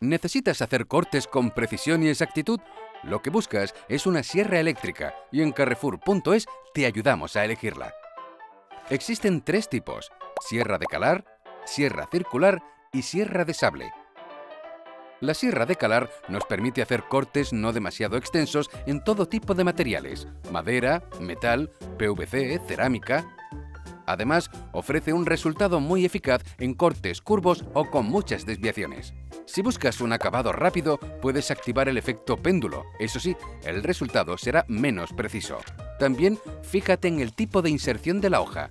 ¿Necesitas hacer cortes con precisión y exactitud? Lo que buscas es una sierra eléctrica y en Carrefour.es te ayudamos a elegirla. Existen tres tipos, sierra de calar, sierra circular y sierra de sable. La sierra de calar nos permite hacer cortes no demasiado extensos en todo tipo de materiales, madera, metal, PVC, cerámica... Además, ofrece un resultado muy eficaz en cortes curvos o con muchas desviaciones. Si buscas un acabado rápido, puedes activar el efecto péndulo. Eso sí, el resultado será menos preciso. También fíjate en el tipo de inserción de la hoja.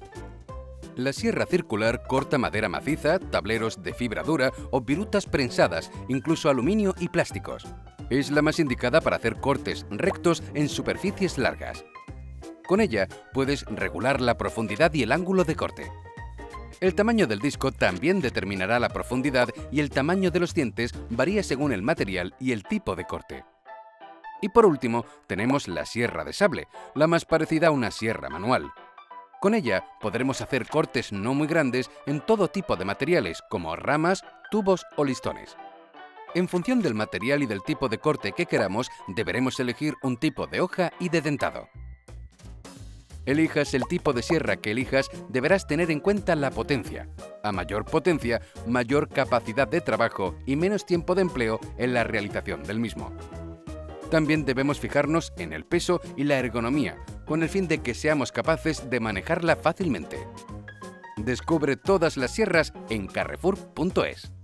La sierra circular corta madera maciza, tableros de fibra dura o virutas prensadas, incluso aluminio y plásticos. Es la más indicada para hacer cortes rectos en superficies largas. Con ella puedes regular la profundidad y el ángulo de corte. El tamaño del disco también determinará la profundidad y el tamaño de los dientes varía según el material y el tipo de corte. Y por último, tenemos la sierra de sable, la más parecida a una sierra manual. Con ella podremos hacer cortes no muy grandes en todo tipo de materiales como ramas, tubos o listones. En función del material y del tipo de corte que queramos, deberemos elegir un tipo de hoja y de dentado. Elijas el tipo de sierra que elijas, deberás tener en cuenta la potencia. A mayor potencia, mayor capacidad de trabajo y menos tiempo de empleo en la realización del mismo. También debemos fijarnos en el peso y la ergonomía, con el fin de que seamos capaces de manejarla fácilmente. Descubre todas las sierras en carrefour.es.